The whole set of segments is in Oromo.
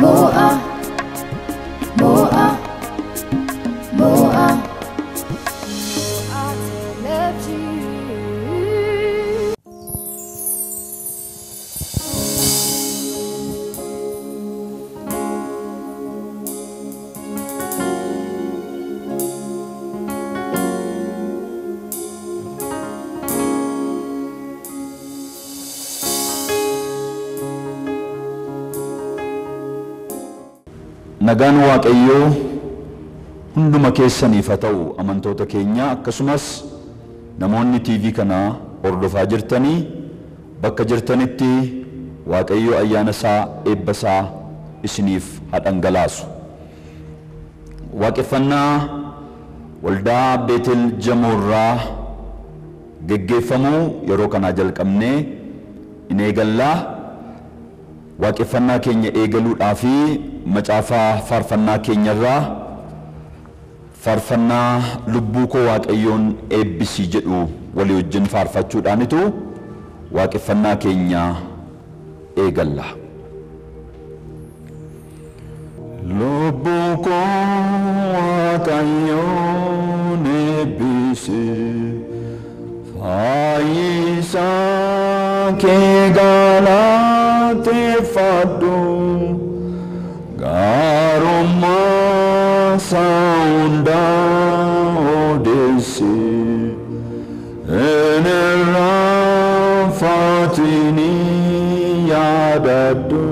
Mo'a, Nagaan Waaqayyoo hunduma keessaniif haa ta'u amantoota keenya akkasumas namoonni TV kana hordofaa jirtanii bakka jirtanitti Waaqayyoo ayyaana isaa eebba isaa isiniif haa dhangalaasu. Waaqeffannaa waldaa Beetel Jamoorraa geggeeffamuu yeroo kanaa jalqabnee in eegallaa waaqeffannaa keenya eegaluudhaa fi macaafaa faarfannaa keenyarraa faarfannaa lubbuu koo waaqayyoon eebbisii jedhu walii wajjin faarfachuudhaanitu waaqeffannaa keenya eegalla. Lubbuu koo waaqayyoon eebbisii Fayyisaa kee galateeffadhu fadum. Garuma sounda odesi. Enera fatini yadadu.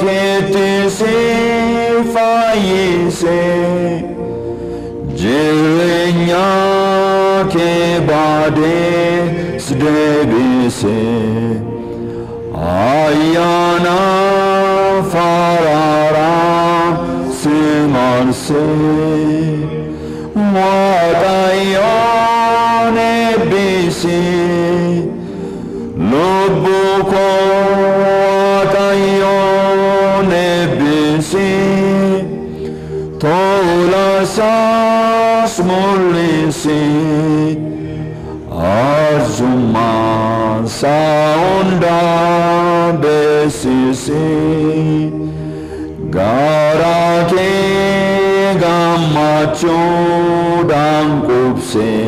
kitisi faisi Jirinya ke bade sdebisi Ayana farara simarsi Wah ساؤں دی گارا کے گامچو ڈان کب سے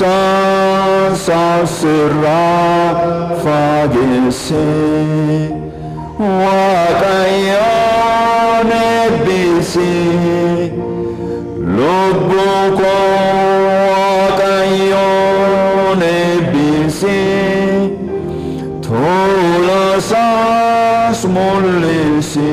son sera fagesi wakayone bisi lubuko wakayone bisi tulasas mulisi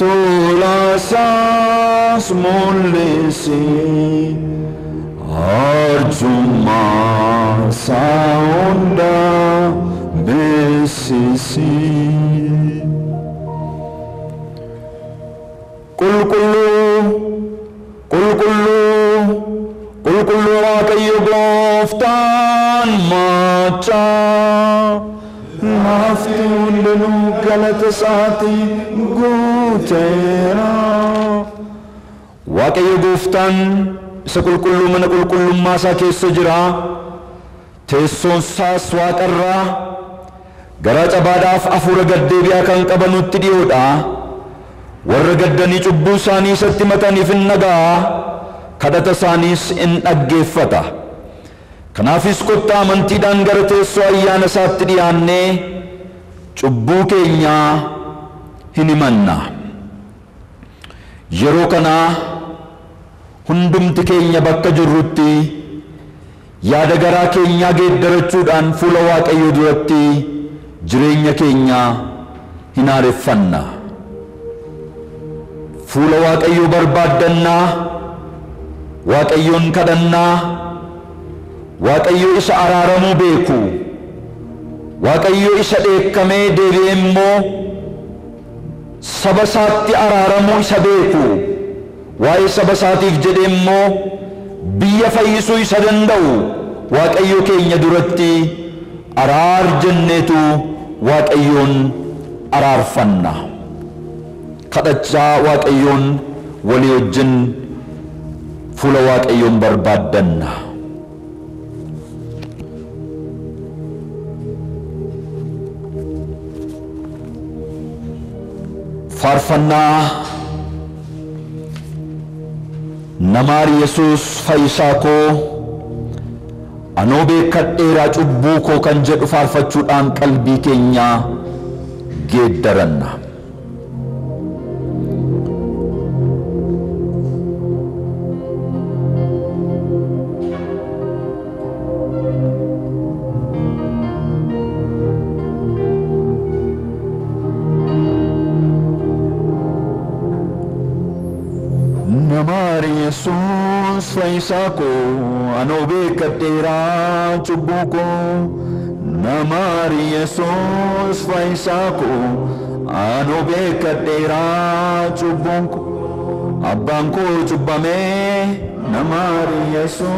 tola isaas mul'isii arjummaa isaa hundaa beeksisii. qulqulluu qulqulluu qulqulluu waaqayyo gooftaan maachaa lafti hundinuu galata isaatii guuteera waaqayyo gooftaan isa qulqulluu mana qulqullummaa isaa keessa jira. Teessoon isaas waaqarraa garaa cabaadhaaf hafuura gaddeebi'aa kan qabanutti dhiyoodha warra gaddanii cubbuu isaanii isatti mataniif in dhaga'a kadhata isaaniis in dhaggeeffata. Kanaafis kottaa amantiidhaan gara teessoo ayyaana isaatti dhiyaannee cubbuu keenyaa hin himanna yeroo kanaa hundumti keenya bakka jirrutti yaada garaa keenyaa geeddarachuudhaan fuula waaqayyoo duratti jireenya keenya hin haareffanna fuula waaqayyoo barbaaddannaa waaqayyoon kadhannaa waaqayyo isa araaramuu beeku waaqayyo isa dheekkamee deebi'ee immoo saba isaatti araaramuu isa beeku. Waa'ee saba isaatiif jedhee immoo biyya fayyisuu isa danda'u. Waaqayyo keenya duratti araar jenneetu waaqayyoon araarfanna. Kadhachaa waaqayyoon walii wajjin fuula waaqayyoon barbaaddanna faarfannaa namaar yesus fayyisaa koo anoo beekadheeraa cubbuu koo kan jedhu faarfachuudhaan qalbii keenya geeddaranna کو انوبے کا تیرا چبو کو نہ ماری سوس فیسا کو انوبے کا تیرا چبوں کو అబ్బాం కో చుబ్బమే నమారి యేసు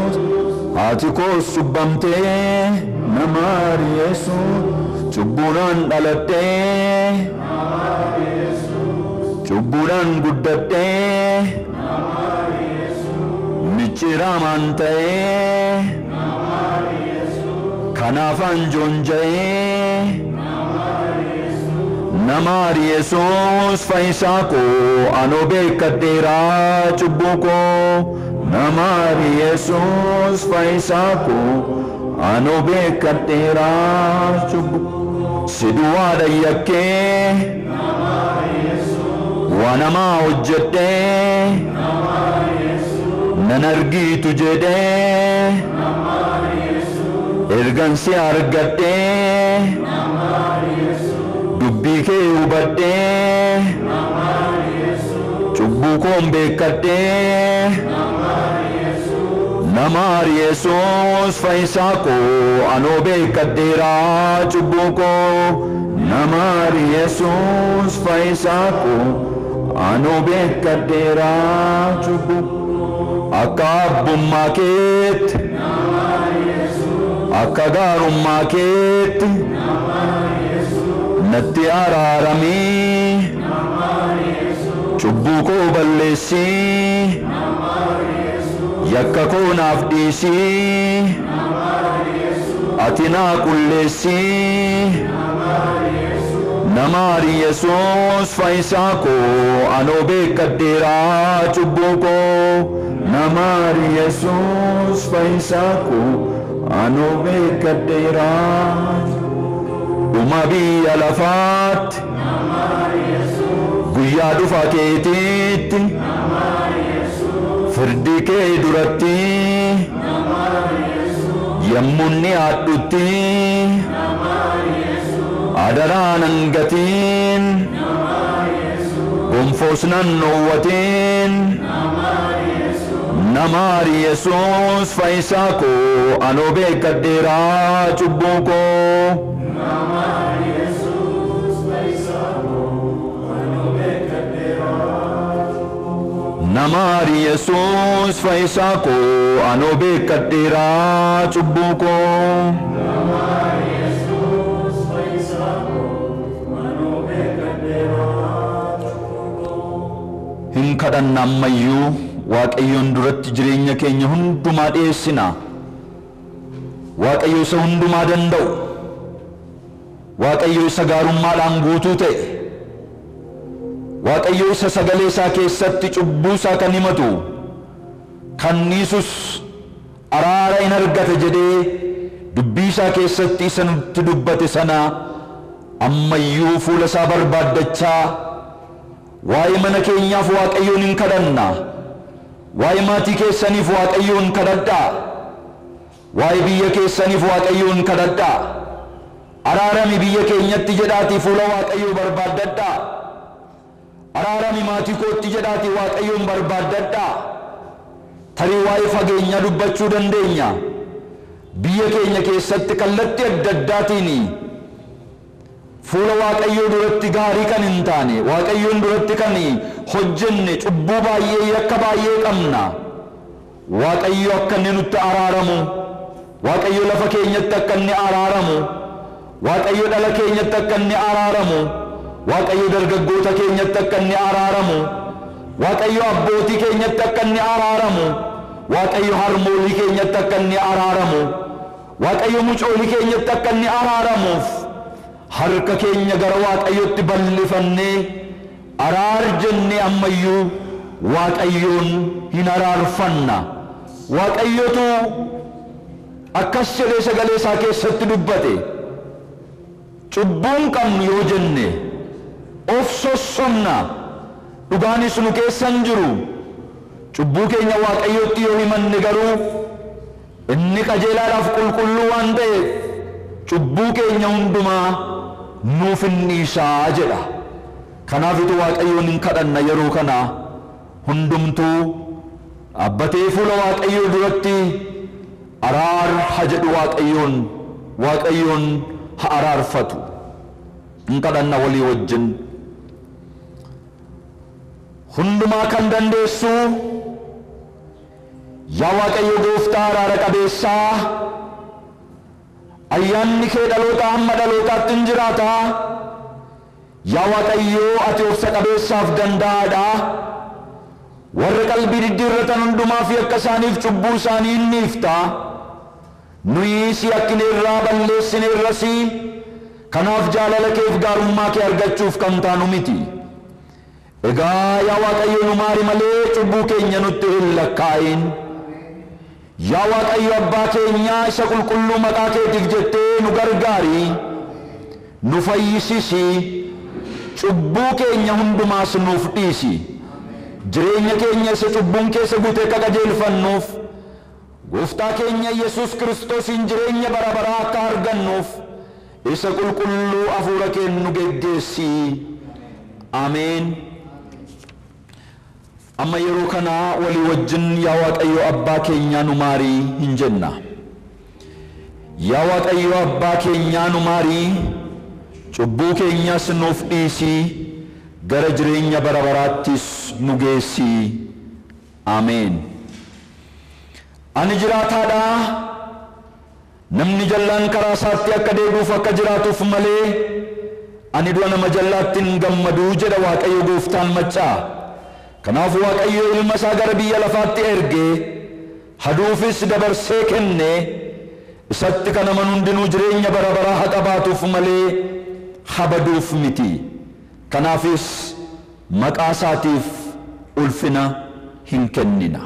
ఆతికో సుబ్బంతే నమారి యేసు చుబ్బునన్ ڈلتے చుబ్బునన్ గుడ్డతే Chiramante Kanafan Junjay نمار یسوس فیسا کو انوبے کتیرا چبو کو نمار یسوس فیسا کو انوبے کتیرا چبو سدوا ريكي ونما nan argitu jedhee ergan si argadhee dubbii kee hubadhee cubbuu koon beekadhee namaari yesus fayyisaa koo anoo beekadheeraa cubbuu koo namaari yesus fayyisaa koo anoo beekadheeraa cubbuu akka keetti akka gaarummaa keetti natti araaramii cubbuu koo balleessii yakka koo naaf dhiisii ati naa qulleessii نماری یسوس فیسا کو انوبے کٹیرا چبو کو نماری یسوس فیسا کو انوبے کٹیرا امبی الفات گویا دفا کے تیت فردی کے دورتی درتی یمنی آٹوتی adaraan hangatiin gonfoos nan dhoowwatiin namaari yesus fayyisaa koo anoo beekadheeraa cubbuu koo Namaari Yesuus fayyisaa koo anoo beekkadheeraa cubbuu koo. Kadhanna ammayyuu Waaqayyoon duratti jireenya keenya hundumaa dhiyeessina. Waaqayyo isa hundumaa danda'u. Waaqayyo isa gaarummaadhaan guutuu ta'e. Waaqayyo isa sagalee isaa keessatti cubbuu isaa kan himatu kan niisus araara in argata jedhee dubbii isaa keessatti isa nutti dubbate sana ammayyuu fuula isaa barbaaddachaa waa'ee mana keenyaaf Waaqayyoon hin kadhanna. Waa'ee maatii keessaniif Waaqayyoon kadhadhaa. Waa'ee biyya keessaniif Waaqayyoon kadhadhaa. Araarami biyya keenyatti jedhaatii fuula Waaqayyoo barbaaddadhaa. Araarami maatii kootti jedhaatii Waaqayyoon barbaaddadhaa. Tarii waa'ee fageenyaa dubbachuu dandeenya. Biyya keenya keessatti kallattii adda addaatiin fuula Waaqayyoo duratti gaarii kan hin taane, Waaqayyoon duratti kan hojjenne cubbuu baay'ee yakka baay'ee qabna. Waaqayyo akka inni nutti araaramu, Waaqayyo lafa keenyatti akka inni araaramu, Waaqayyo dhala keenyatti akka inni araaramu, Waaqayyo dargaggoota keenyatti akka inni araaramu, Waaqayyo abbootii keenyatti akka inni araaramu, Waaqayyo harmoolii keenyatti akka inni araaramu, Waaqayyo mucoolii keenyatti akka inni araaramuuf harka keenya gara Waaqayyotti bal'ifannee araar jennee ammayyuu Waaqayyoon hin araarfanna. Waaqayyotu akkas jedhee sagalee isaa keessatti dubbate. Cubbuun qabnu yoo jenne of sossomna dhugaanis nu keessan jiru. Cubbuu keenya Waaqayyotti yoo himanne garuu inni qajeelaadhaaf qulqulluu waan ta'eef cubbuu keenya hundumaa nuuf hin dhiisaa jedha. Kanaafitu Waaqayyoon hin kadhanna yeroo kana hundumtuu dhaabbatee fuula Waaqayyoo duratti araar ha jedhu Waaqayyoon Waaqayyoon ha araarfatu. Hin kadhanna walii wajjin. Hundumaa kan dandeessu yaa Waaqayyo gooftaa araara qabeessaa ayyaanni kee dhalootaa hamma dhalootaatti hin jiraata. Yaa Waaqayyoo ati obsa qabeessaaf danda'aadha. Warra qalbii diddiirratan hundumaa fi akka isaaniif cubbuu isaanii hin dhiifta. Nuyi si akkineerraa balleessineerras kanaaf jaalala keef gaarummaa kee argachuuf kan taanu miti. Egaa yaa Waaqayyo nu maari malee cubbuu keenya nutti hin lakkaa'in. Yaa Waaqayyo abbaa keenyaa isa qulqulluu maqaa keetiif jettee nu gargaari. Nu fayyisisi. Cubbuu keenya hundumaas nuuf dhiisi. Jireenya keenya isa cubbuun keessa guute akka qajeelfannuuf gooftaa keenya Yesuus Kiristoosiin jireenya bara baraa akka argannuuf isa qulqulluu hafuura kennu geggeessi. Ameen. Amma yeroo kana walii wajjin yaa Waaqayyo abbaa keenyaa nu maarii hin jenna. Yaa Waaqayyo abbaa keenyaa nu maarii cubbuu keenyas nuuf dhiisii gara jireenya bara baraattis nu geessii. Ameen. Ani jiraataadha. Namni jallaan karaa isaatti akka deebi'uuf akka jiraatuuf malee ani du'a nama jallaatti hin gammadu jedha Waaqayyo gooftaan maccaa. Kanaaf Waaqayyo ilma isaa gara biyya lafaatti ergee haduufis dabarsee kenne isatti kan amanu hundinuu jireenya bara baraa haa qabaatuuf malee habaduuf miti. Kanaafis maqaa isaatiif ulfina hin kennina.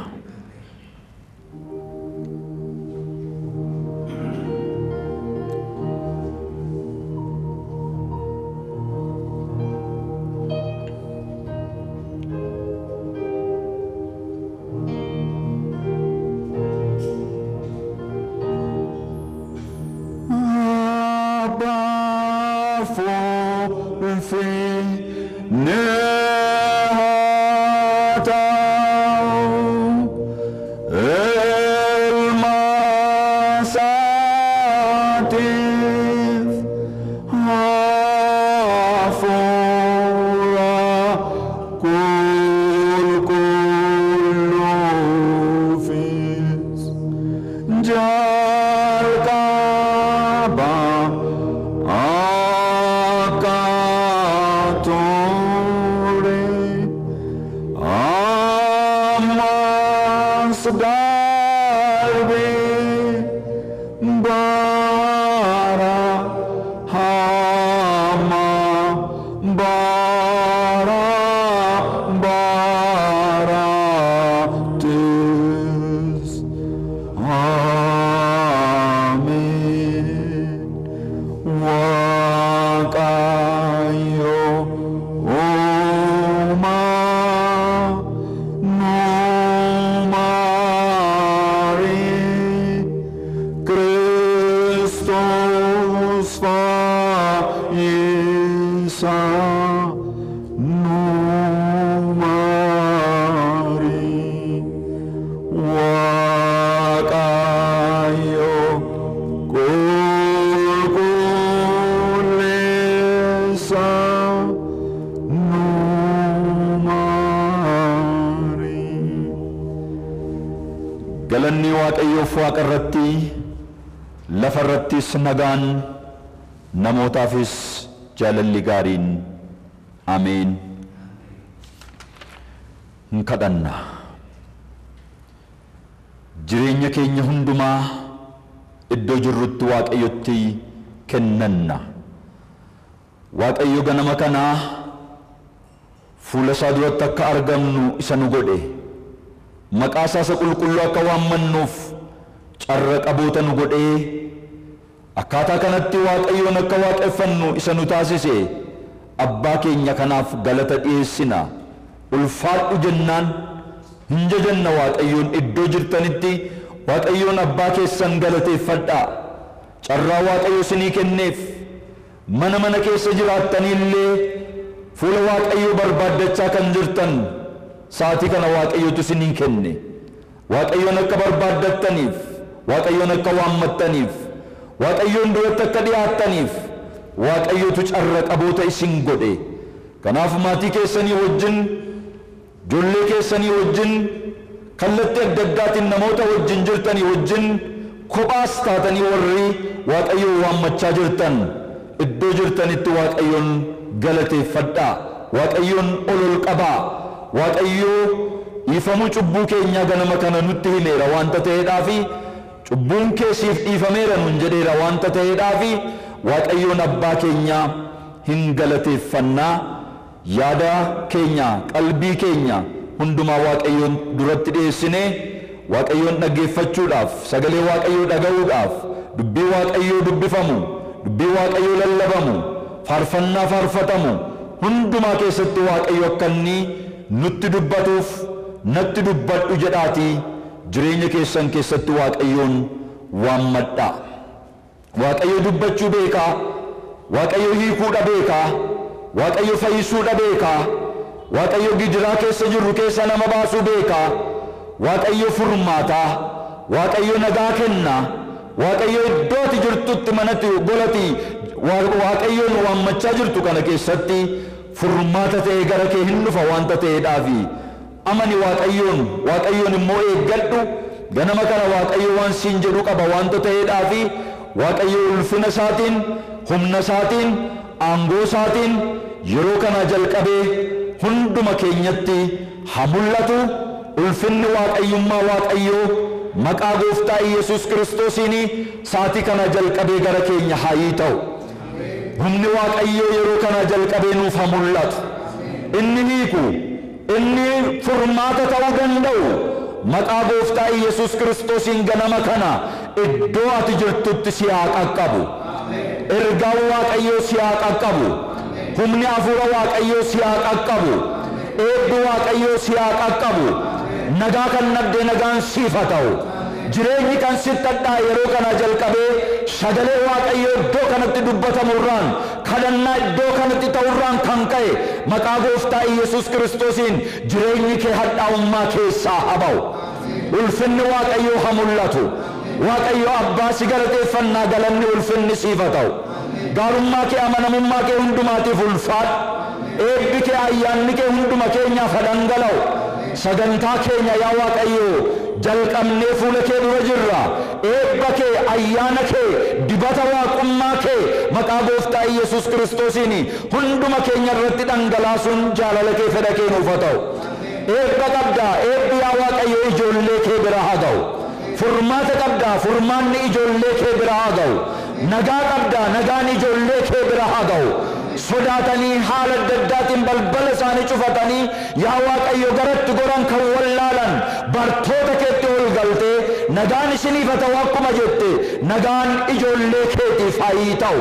Martin. more. Irrattis nagaan namootaafis jaalalli gaariin ameen hin kadhanna jireenya keenya hundumaa iddoo jirrutti waaqayyotti kennanna waaqayyo ganama kanaa fuula isaa duratti akka argamnu isa nu godhe maqaa isaa isa qulqulluu akka waammannuuf carra qaboota nu godhee akkaataa kanatti waaqayyoon akka waaqeffannu isa nu taasise. Abbaa keenya kanaaf galata dhiyeessina. Ulfaadhu jennaan hin jajanna waaqayyoon iddoo jirtanitti. Waaqayyoon abbaa keessan galateeffadhaa carraa waaqayyo isinii kenneef. Mana mana keessa jiraattaniillee fuula waaqayyoo barbaaddachaa kan jirtan sa'atii kana waaqayyotu isinii kenne. Waaqayyoon akka barbaaddattaniif waaqayyoon akka waammattaniif waaqayyoon duratti akka dhiyaattaniif waaqayyotu carra qaboota isin godhe. Kanaaf maatii keessanii wajjin ijoollee keessanii wajjin kallattii adda addaatiin namoota wajjin jirtanii wajjin kophaas taatanii warri waaqayyoo waammachaa jirtan. Iddoo jirtanitti waaqayyoon galateeffadhaa. Waaqayyoon olol qabaa. Waaqayyoo dhiifamuu cubbuu keenyaa ganama kana nutti himeera. Wanta ta'eedhaafi cubbuun keessiif dhiifameera nun jedheera wanta ta'eedhaafi waaqayyoon abbaa keenyaa hin galateeffannaa yaada keenya qalbii keenya hundumaa waaqayyoon duratti dhiyeessinee waaqayyoon dhaggeeffachuudhaaf sagalee waaqayyoo dhaga'uudhaaf dubbii waaqayyoo dubbifamu dubbii waaqayyoo lallabamu faarfannaa faarfatamu hundumaa keessatti waaqayyo akka inni nutti dubbatuuf natti dubbadhu jedhaatii jireenya keessan keessatti waaqayyoon waammadhaa waaqayyo dubbachuu beekaa waaqayyo hiikuudha beekaa waaqayyo fayyisuudha beekaa waaqayyo gidiraa keessa jirru keessa nama baasuu beekaa waaqayyo furmaataa waaqayyo nagaa kennaa waaqayyo iddoo ati jirtutti manatti golati waaqayyoon waammachaa jirtu kana keessatti furmaata ta'ee gara kee hin dhufa wanta ta'eedhaafi amani waaqayyoon waaqayyoon immoo eeggadhu ganama kana waaqayyo waan siin jedhu qaba wanta ta'eedhaafi waaqayyo ulfina isaatiin humna isaatiin aangoo isaatiin yeroo kana jalqabee hunduma keenyatti haa mul'atu ulfinni waaqayyummaa waaqayyoo maqaa gooftaa Yesuus Kiristoosiin saatii kana jalqabee gara keenya haa ta'u. Humni waaqayyoo yeroo kana jalqabee nuuf haa mul'atu. Inni hiiku, inni furmaata ta'uu danda'u. Maqaa gooftaa Yesuus Kiristoosiin ganama kana iddoo ati jirtutti si haa qaqqabu. Ergaan waaqayyoo si haa qaqqabu. Humni hafuura waaqayyoo si haa qaqqabu. Eebbi waaqayyoo si haa qaqqabu. nagaa kan nabdee nagaan siif haa ta'u جرینی کنسی تکتا یرو کنا جل کبے شدلے واقع یو دو کنتی دبتا مران. کھڑن نا دو کنتی توران کھنکے مکا گفتا یسوس کرسطوس ان جرینی کے حد اما کے صاحباو. الفن واقع یو ہم اللہ تو واقع یو اببا سگرتے فننا گلن الفن نصیفتاو گار اما کے امن اما کے اندماتی فلفات. ایک بکے آئیان نکے اندما کے نیا فدنگلو سگنتا کے نیا واقع یو جلکم نیفو لکے دو جرہ۔ ایک بکے ایان کے ڈبتا ہوا کمہ کے مکا گفتا یسوس کرسٹوسی نی ہنڈو مکے نیرتی دنگلا سن، جالا لکے فرکے نوفتاو ایک بک ابدا، ایک بیا ہوا کہ یہ جول لے کے براہ داو فرما تک ابدا، فرمان نی جول لے کے براہ داو نگا ابدا، نگا نی جول لے کے براہ داو سوداتانی حالت دداتیم بل بل سانی چفتانی یا واقعیو گرت گران کھو واللالن بارتو نگان سنی فتوقم جتے نگان اجولے کھیتی فائیتاو۔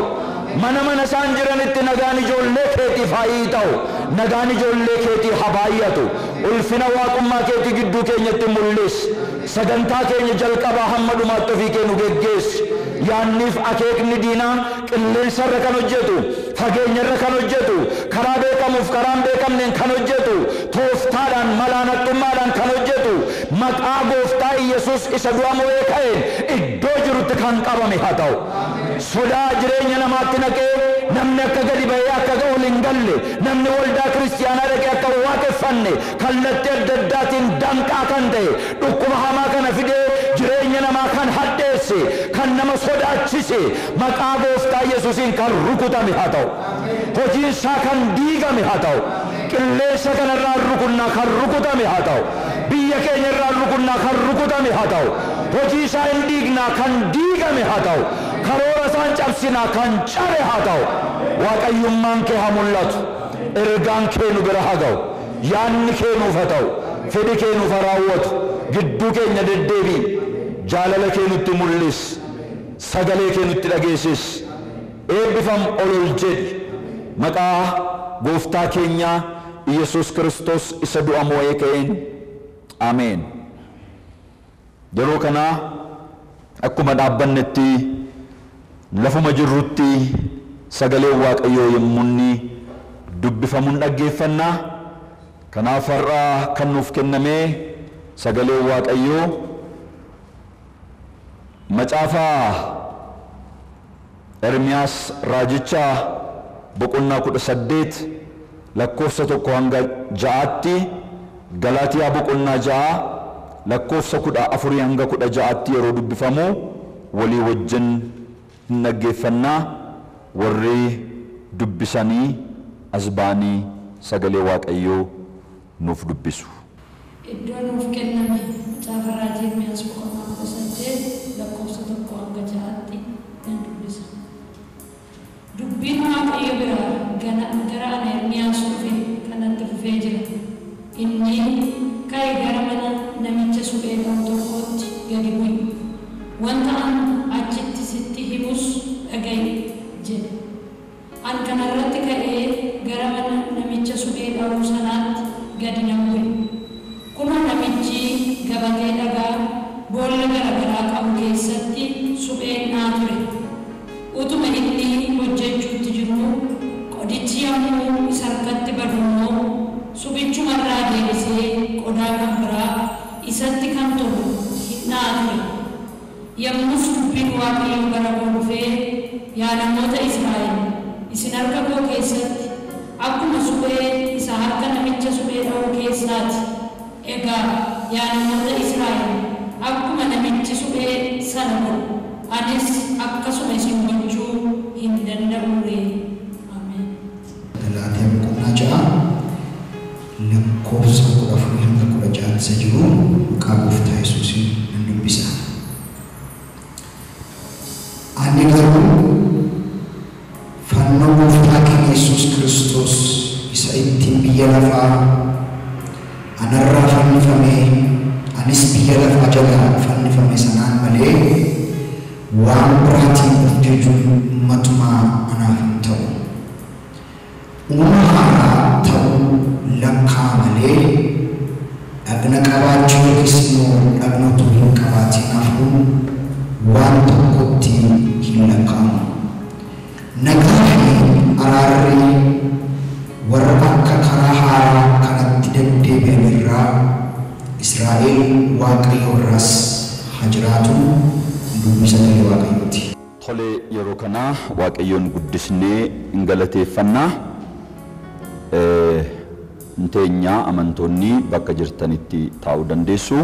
من من سانجرن سانجرنت نگان اجولے کھیتی فائیتاو۔ نگان اجولے کھیتی حبائیتو۔ الفنا واقما کھیتی گدو کے نیتی ملیس سگنتا کے نیجل کبا حمد ما ماتفی نگے گیس yaanniif akeekni diinaa qilleensarra kan hojjetu fageenyarra kan hojjetu karaa beekamuuf karaan beekamneen kan hojjetu tooftaadhaan malaanaqxummaadhaan kan hojjetu maqaa gooftaa Yesuus isa du'a mo'ee ka'een iddoo jirutti kan qabame haa ta'u sodaa jireenya namaatti naqee namni akka gadi ba'ee akka ga'u hin galle namni waldaa kiristiyaanaa dhaqee akka waaqeffanne kallattii adda addaatiin danqaa kan ta'e dhukkuba hamaa kana fidee jireenya namaa kan hadheesse kan nama sodaachise maqaa gooftaa yesuusiin kan rukutame haa ta'u hojiin isaa kan diigame haa ta'u qilleensa kanarraa rukunnaa kan rukutame haa ta'u biyya keenya irraa rukunnaa kan rukutame haa ta'u hojii isaa hin diignaa kan diigame haa ta'u karoora isaan cabsinaa kan cabe haa ta'u waaqayyummaan kee haa mul'atu ergaan kee nu bira haa ga'u yaanni kee nuuf haa ta'u fedhi kee nuuf haa raawwatu gidduu keenya deddeebii jaalala kee nutti mul'is. Sagalee kee nutti dhageessis. Eebbifam ol ol jedhi maqaa gooftaa keenyaa Iyesuus Kiristoos isa du'a moo'ee ka'een. Ameen yeroo kanaa akkuma dhaabbannetti lafuma jirrutti sagaleen waaqayyoo yommunni dubbifamuun dhaggeeffannaa kanaaf har'aa kan nuuf kennamee sagaleen waaqayyoo macaafaa ermiyaas raajichaa boqonnaa kudha saddeet lakkoofsa tokko hanga ja'aatti galaatiyaa boqonnaa ja'a lakkoofsa kudha afurii hanga kudha ja'aatti yeroo dubbifamu walii wajjin hin dhaggeeffannaa warri dubbisanii as ba'anii sagalee waaqayyoo nuuf dubbisu. Iddoo nuuf kenname macaafa raajii Ermiyaas boqonnaa Waaqayyo biraa gara ana Ermiyaas dhufe kanatti fufee jira. Inni ka'e gara mana namicha suphee qabu tokkootti gadi bu'i. Wanta an achitti sitti himus dhaga'i jedhe. An kanarratti ka'ee gara mana namicha suphee qabu sanaatti gadi nan bu'e. Qodaa kan biraa isatti kan tolu naa ture. Yommus dubbiin waaqayyoo gara koo dhufee yaa namoota Israa'el isin harka koo keessatti akkuma suphee isa harka namicha suphee dha'uu keessaati. Egaa yaa namoota Israa'el akkuma namichi suphee sana godhu anis akkasuma isin gochuu hin danda'ure. Ameen. Galaatiyaa boqonnaa ja'a lakkoofsa kudha afurii hanga kudha ja'aatti isa jiru maqaa gooftaa Yesuusiin nan dubbisa. Ani garuu fannoo gooftaa keenya Yesuus Kiristoos isa ittiin biyya lafaa anarraa fannifamee anis biyya lafaa jalaa fannifame sanaan malee waan biraatiin of jajuun matumaa anaaf hin ta'u. Uumama qabaachuu yookiis immoo dhagna utuu hin qabaatiin hafuun waan tokkotti hin lakkaa'amu. Nagaa fi araarri warra akka karaa haaraa kanatti deddeebi'an irraa Israa'el Waaqayyo irraas haa jiraatu dubbisa galee Waaqayyooti. Tolee yeroo kanaa waaqayyoon guddisnee hin galateeffannaa. Eh, Nteenyaa amantoonni bakka jirtanitti taa'uu dandeessu.